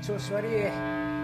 調子悪い。